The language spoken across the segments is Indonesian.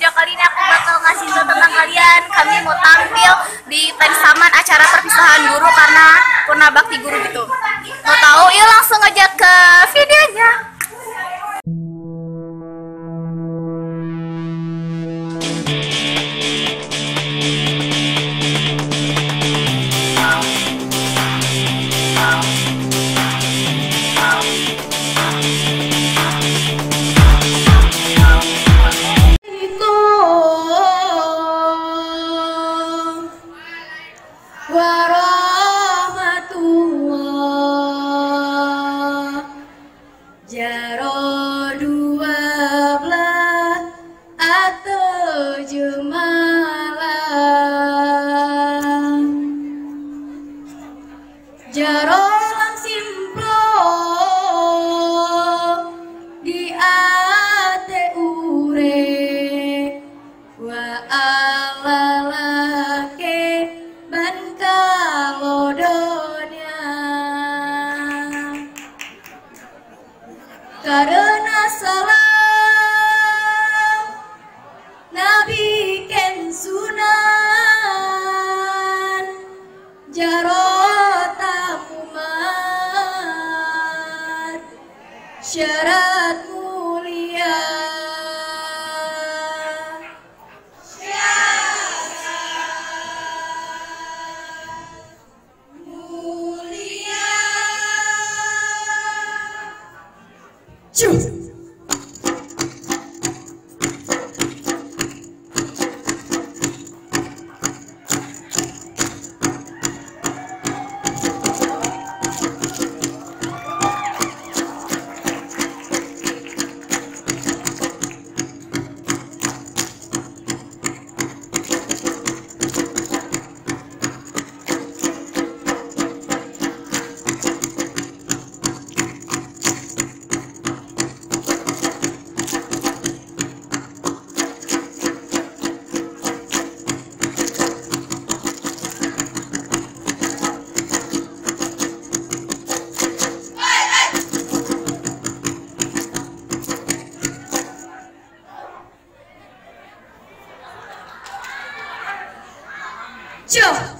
video kali ini aku bakal ngasih tahu tentang kalian. Kami mau tampil di pensaman acara perpisahan guru karena purna bakti guru gitu. Mau tahu? Yuk langsung aja ke videonya. Guaró salam Nabi ken sunan jarota umat syarat mulia. Cus. 就。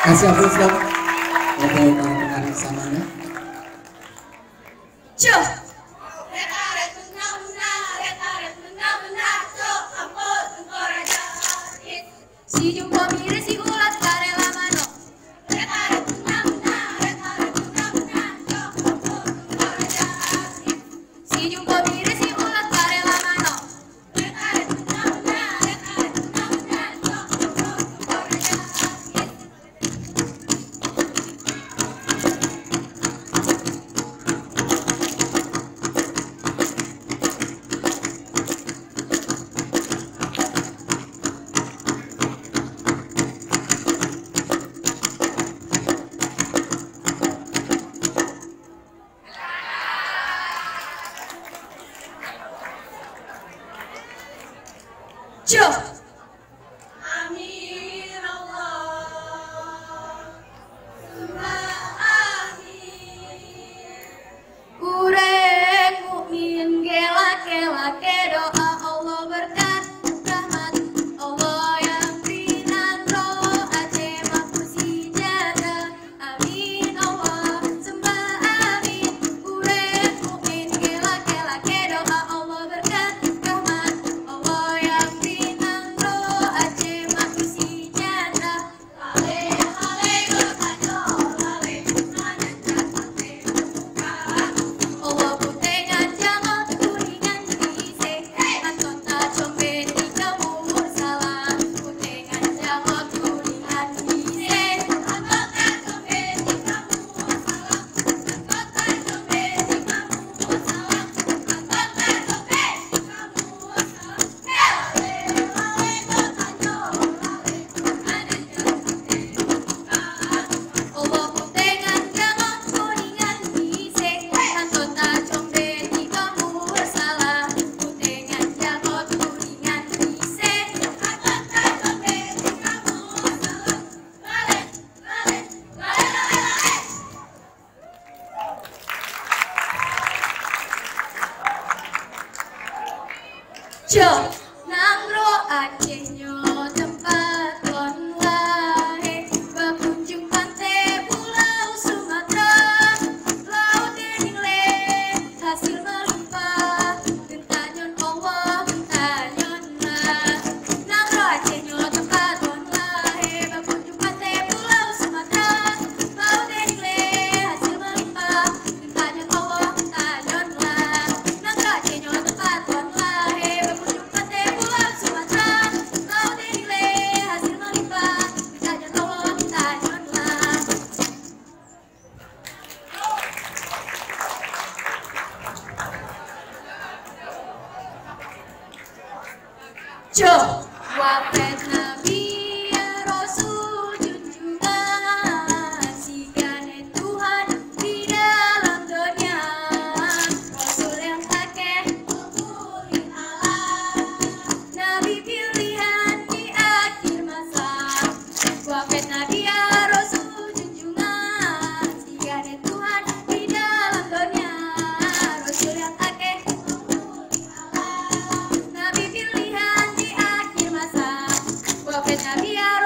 Kasih aplaus dong. Oke, untuk anak sama anak. Cuk. Chop! Joe. Joe. que sabía